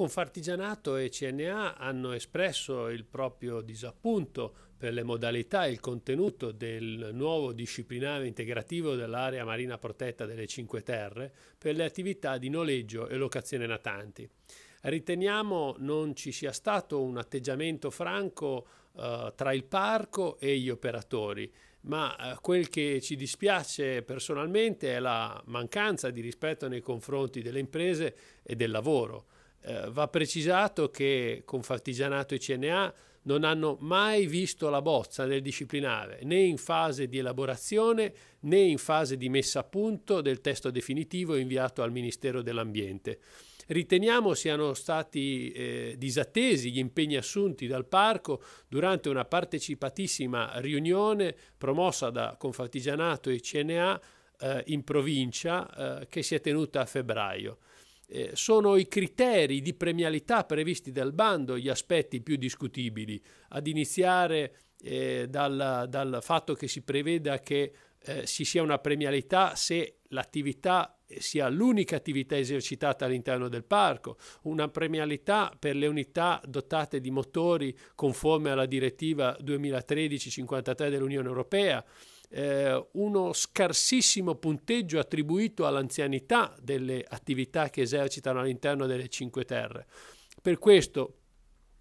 Confartigianato e CNA hanno espresso il proprio disappunto per le modalità e il contenuto del nuovo disciplinare integrativo dell'area marina protetta delle Cinque Terre per le attività di noleggio e locazione natanti. Riteniamo non ci sia stato un atteggiamento franco eh, tra il parco e gli operatori, ma eh, quel che ci dispiace personalmente è la mancanza di rispetto nei confronti delle imprese e del lavoro. Eh, va precisato che Confartigianato e CNA non hanno mai visto la bozza del disciplinare, né in fase di elaborazione né in fase di messa a punto del testo definitivo inviato al Ministero dell'Ambiente. Riteniamo siano stati eh, disattesi gli impegni assunti dal Parco durante una partecipatissima riunione promossa da Confartigianato e CNA eh, in provincia eh, che si è tenuta a febbraio eh, sono i criteri di premialità previsti dal bando gli aspetti più discutibili, ad iniziare eh, dal, dal, fatto che si preveda che eh, ci sia una premialità se l'attività sia l'unica attività esercitata all'interno del parco, una premialità per le unità dotate di motori conforme alla direttiva 2013-53 dell'Unione Europea, eh, uno scarsissimo punteggio attribuito all'anzianità delle attività che esercitano all'interno delle Cinque Terre. Per questo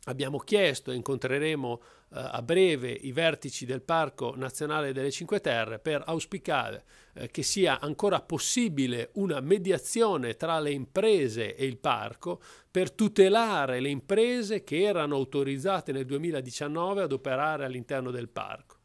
abbiamo chiesto, incontreremo eh, a breve i vertici del Parco Nazionale delle Cinque Terre per auspicare eh, che sia ancora possibile una mediazione tra le imprese e il parco per tutelare le imprese che erano autorizzate nel 2019 ad operare all'interno del parco.